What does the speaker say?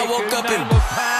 I woke up and.